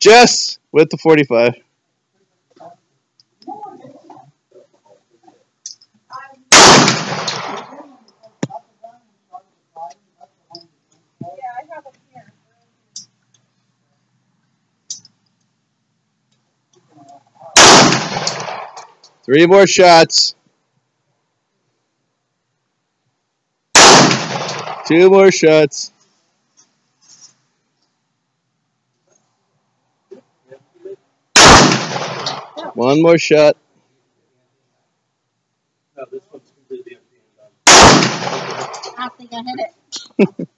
Jess with the 45. Three more shots. Two more shots. One more shot. I think I hit it.